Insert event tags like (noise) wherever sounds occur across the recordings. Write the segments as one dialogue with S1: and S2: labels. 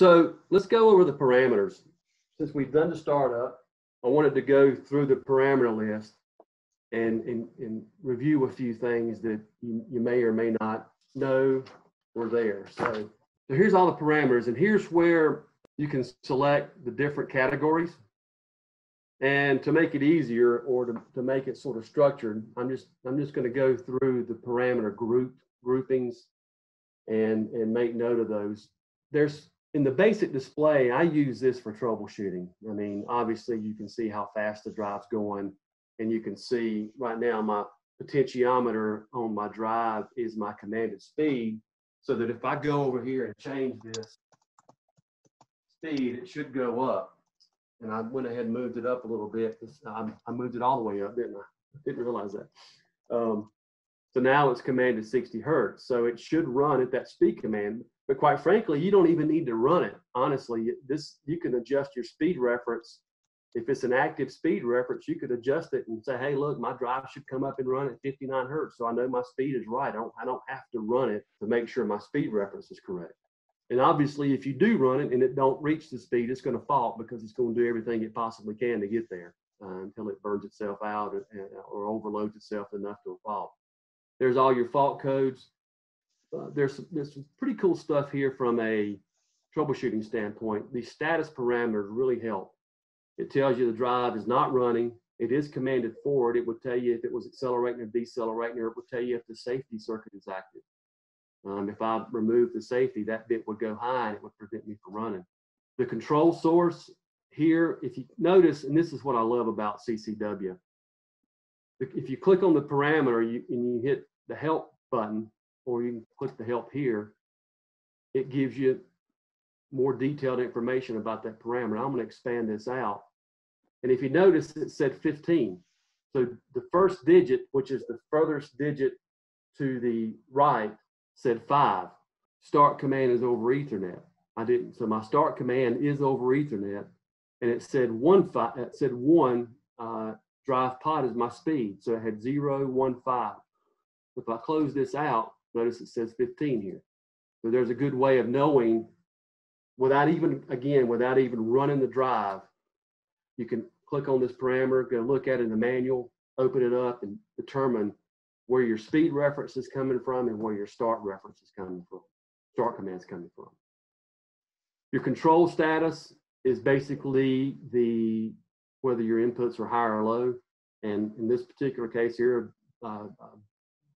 S1: So let's go over the parameters. Since we've done the startup, I wanted to go through the parameter list and, and, and review a few things that you, you may or may not know were there. So, so here's all the parameters, and here's where you can select the different categories. And to make it easier or to, to make it sort of structured, I'm just I'm just going to go through the parameter group groupings and and make note of those. There's in the basic display, I use this for troubleshooting. I mean, obviously you can see how fast the drive's going and you can see right now my potentiometer on my drive is my commanded speed so that if I go over here and change this speed, it should go up. And I went ahead and moved it up a little bit. I, I moved it all the way up, didn't I? I didn't realize that. Um, so now it's commanded 60 hertz. So it should run at that speed command. But quite frankly, you don't even need to run it. Honestly, this you can adjust your speed reference. If it's an active speed reference, you could adjust it and say, hey, look, my drive should come up and run at 59 hertz. So I know my speed is right. I don't, I don't have to run it to make sure my speed reference is correct. And obviously, if you do run it and it don't reach the speed, it's going to fault because it's going to do everything it possibly can to get there uh, until it burns itself out or, or overloads itself enough to a fault. There's all your fault codes. Uh, there's, there's some pretty cool stuff here from a troubleshooting standpoint. These status parameters really help. It tells you the drive is not running. It is commanded forward. It would tell you if it was accelerating or decelerating, or it would tell you if the safety circuit is active. Um, if I remove the safety, that bit would go high and it would prevent me from running. The control source here, if you notice, and this is what I love about CCW, if you click on the parameter you, and you hit the help button, or you can click the help here, it gives you more detailed information about that parameter. I'm going to expand this out. And if you notice, it said 15. So the first digit, which is the furthest digit to the right, said five. Start command is over Ethernet. I didn't, so my start command is over Ethernet, and it said one five. It said one uh, drive pot is my speed, so it had zero one five. If I close this out, notice it says 15 here. So there's a good way of knowing without even again without even running the drive. You can click on this parameter, go look at it in the manual, open it up, and determine where your speed reference is coming from and where your start reference is coming from, start command is coming from. Your control status is basically the whether your inputs are high or low. And in this particular case here, uh, uh,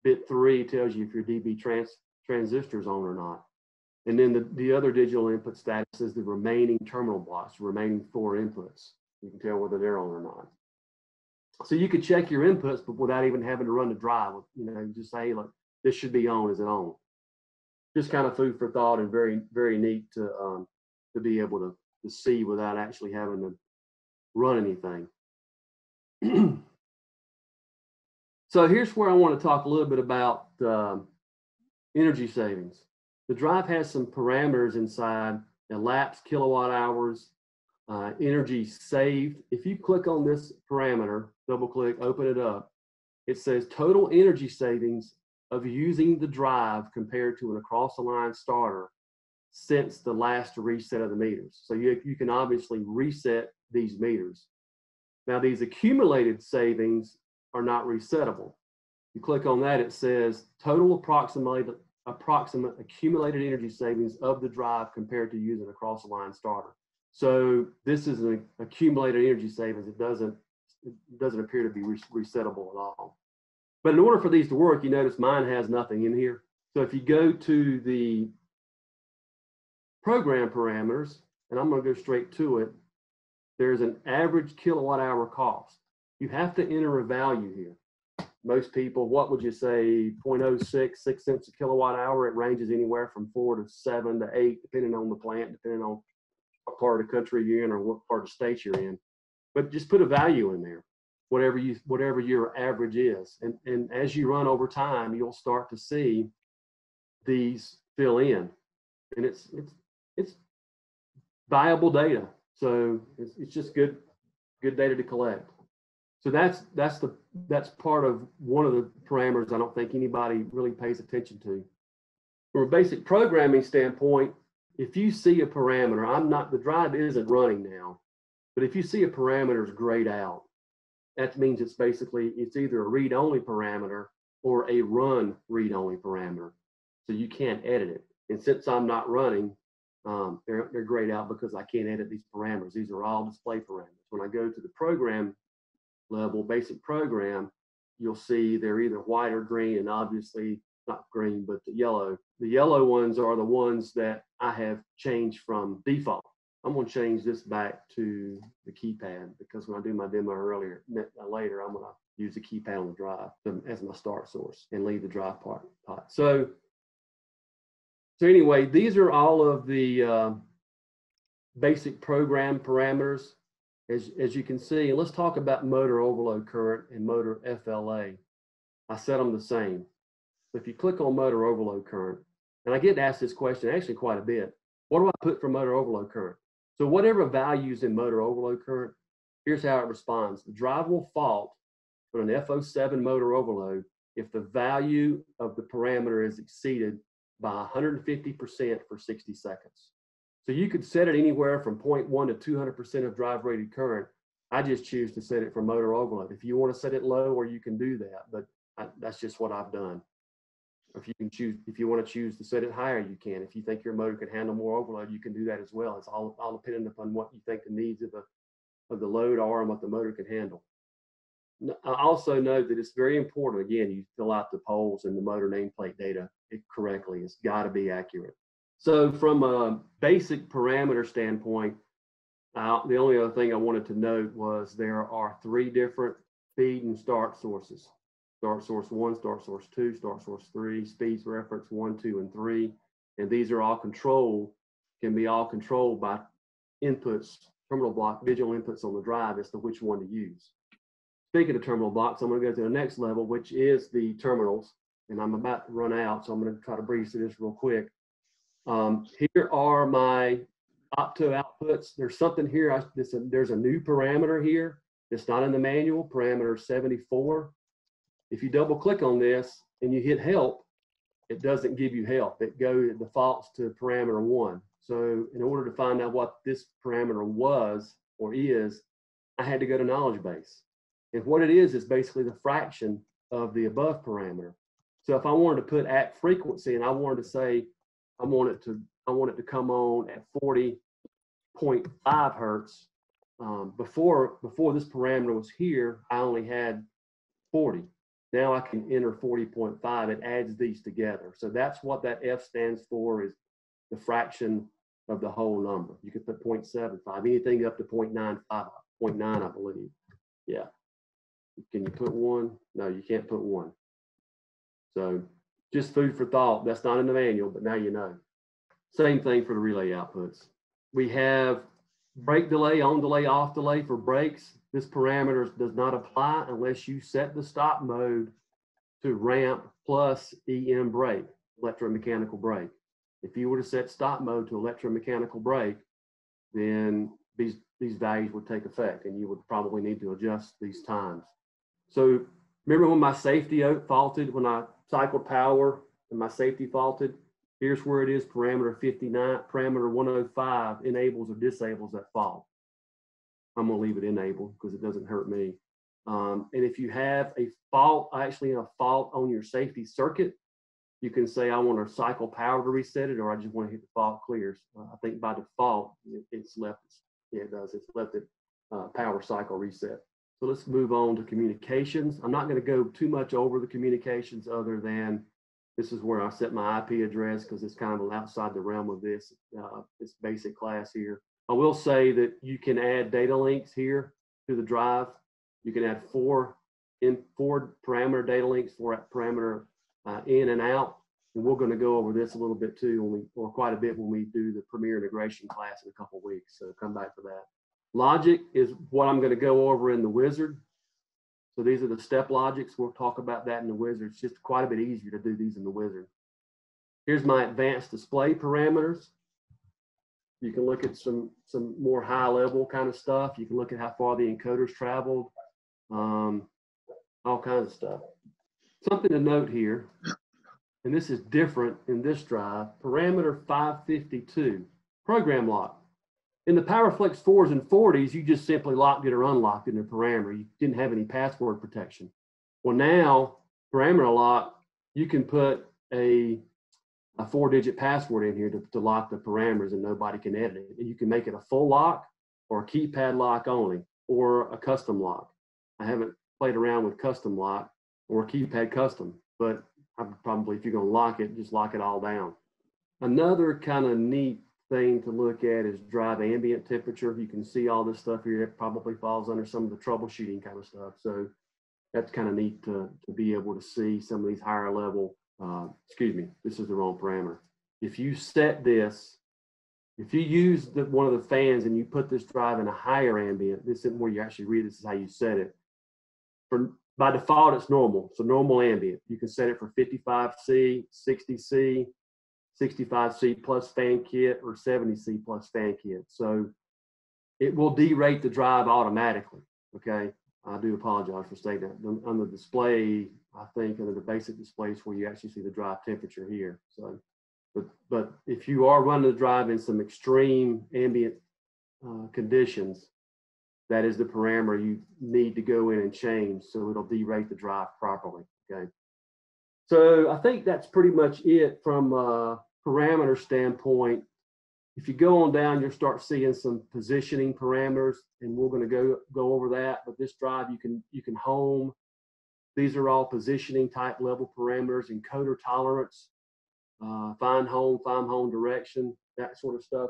S1: bit three tells you if your DB trans transistor is on or not. And then the, the other digital input status is the remaining terminal blocks, remaining four inputs. You can tell whether they're on or not. So you could check your inputs, but without even having to run the drive. You know, just say, look, this should be on. Is it on? Just kind of food for thought and very, very neat to um, to be able to to see without actually having to run anything. (clears throat) so here's where I want to talk a little bit about um, energy savings. The drive has some parameters inside: elapsed kilowatt hours, uh, energy saved. If you click on this parameter, double click, open it up, it says total energy savings of using the drive compared to an across the line starter since the last reset of the meters. So you, you can obviously reset these meters. Now these accumulated savings are not resettable. You click on that, it says total approximate, approximate accumulated energy savings of the drive compared to using a cross line starter. So this is an accumulated energy savings. It doesn't it doesn't appear to be resettable at all. But in order for these to work, you notice mine has nothing in here. So if you go to the program parameters, and I'm going to go straight to it, there's an average kilowatt hour cost. You have to enter a value here. Most people, what would you say, 0.06, 6 cents a kilowatt hour? It ranges anywhere from 4 to 7 to 8, depending on the plant, depending on what part of the country you're in or what part of the state you're in. But just put a value in there, whatever you whatever your average is. And and as you run over time, you'll start to see these fill in. And it's it's it's viable data. So it's, it's just good good data to collect. So that's that's the that's part of one of the parameters I don't think anybody really pays attention to. From a basic programming standpoint, if you see a parameter, I'm not, the drive isn't running now, but if you see a parameter is grayed out, that means it's basically, it's either a read-only parameter or a run read-only parameter. So you can't edit it. And since I'm not running, um, they're, they're grayed out because I can't edit these parameters. These are all display parameters. When I go to the program level, basic program, you'll see they're either white or green, and obviously not green, but the yellow. The yellow ones are the ones that I have changed from default. I'm going to change this back to the keypad because when I do my demo earlier, later, I'm going to use the keypad on the drive as my start source and leave the drive part. Pot. So, so anyway, these are all of the uh, basic program parameters. As, as you can see, and let's talk about motor overload current and motor FLA. I set them the same. If you click on motor overload current, and I get asked this question actually quite a bit, what do I put for motor overload current? So whatever values in motor overload current, here's how it responds. The drive will fault on an FO7 motor overload if the value of the parameter is exceeded by 150% for 60 seconds. So you could set it anywhere from 0.1 to 200% of drive rated current. I just choose to set it for motor overload. If you want to set it low, or you can do that, but I, that's just what I've done. If you can choose, if you want to choose to set it higher, you can. If you think your motor can handle more overload, you can do that as well. It's all, all dependent upon what you think the needs of the of the load are and what the motor can handle. I also know that it's very important. Again, you fill out the poles and the motor nameplate data correctly. It's got to be accurate. So, from a basic parameter standpoint, uh, the only other thing I wanted to note was there are three different feed and start sources start source one, start source two, start source three, speeds reference one, two, and three. And these are all controlled, can be all controlled by inputs, terminal block, digital inputs on the drive as to which one to use. Speaking of terminal blocks, I'm going to go to the next level, which is the terminals. And I'm about to run out, so I'm going to try to breeze through this real quick. Um, here are my opto outputs. There's something here. I, this, there's a new parameter here. It's not in the manual, parameter 74. If you double click on this and you hit help, it doesn't give you help. It goes it defaults to parameter one. So in order to find out what this parameter was or is, I had to go to knowledge base. And what it is is basically the fraction of the above parameter. So if I wanted to put at frequency and I wanted to say I want it to I want it to come on at 40.5 hertz. Um, before before this parameter was here, I only had 40. Now I can enter 40.5. It adds these together. So that's what that F stands for is the fraction of the whole number. You could put 0.75, anything up to 0.95, 0.9, I believe. Yeah. Can you put one? No, you can't put one. So just food for thought. That's not in the manual, but now you know. Same thing for the relay outputs. We have brake delay, on delay, off delay for brakes. This parameter does not apply unless you set the stop mode to ramp plus EM brake, electromechanical brake. If you were to set stop mode to electromechanical brake, then these, these values would take effect and you would probably need to adjust these times. So remember when my safety faulted, when I cycled power and my safety faulted? Here's where it is parameter 59, parameter 105 enables or disables that fault. I'm to leave it enabled because it doesn't hurt me. Um, and if you have a fault, actually a fault on your safety circuit, you can say, I want to cycle power to reset it, or I just want to hit the fault clears. Uh, I think by default, it, it's left, yeah, it does. It's left it uh, power cycle reset. So let's move on to communications. I'm not going to go too much over the communications other than this is where I set my IP address because it's kind of outside the realm of this, uh, this basic class here. I will say that you can add data links here to the drive. You can add four in four parameter data links for parameter uh, in and out. And we're going to go over this a little bit too, when we, or quite a bit when we do the Premier integration class in a couple weeks. So come back for that. Logic is what I'm going to go over in the wizard. So these are the step logics. We'll talk about that in the wizard. It's just quite a bit easier to do these in the wizard. Here's my advanced display parameters. You can look at some, some more high level kind of stuff. You can look at how far the encoder's traveled, um, all kinds of stuff. Something to note here and this is different in this drive, parameter 552, program lock. In the PowerFlex 4s and 40s, you just simply locked it or unlocked it in a parameter. You didn't have any password protection. Well, now, parameter lock, you can put a, a four digit password in here to, to lock the parameters and nobody can edit it. And you can make it a full lock or a keypad lock only or a custom lock. I haven't played around with custom lock or keypad custom, but I probably, if you're gonna lock it, just lock it all down. Another kind of neat thing to look at is drive ambient temperature. You can see all this stuff here. It probably falls under some of the troubleshooting kind of stuff. So that's kind of neat to, to be able to see some of these higher level, uh, excuse me, this is the wrong parameter. If you set this, if you use the, one of the fans and you put this drive in a higher ambient, this isn't where you actually read, this is how you set it. For, by default, it's normal. So normal ambient. You can set it for 55C, 60C, 65C plus fan kit or 70C plus fan kit. So it will derate the drive automatically. Okay. I do apologize for stating that. On- the display, I think under the basic displays where you actually see the drive temperature here. So, but, but if you are running the drive in some extreme ambient uh, conditions, that is the parameter you need to go in and change so it'll derate the drive properly. Okay. So I think that's pretty much it from a parameter standpoint. If you go on down, you'll start seeing some positioning parameters, and we're going to go go over that. But this drive, you can you can home. These are all positioning type level parameters, encoder tolerance, uh, find home, find home direction, that sort of stuff.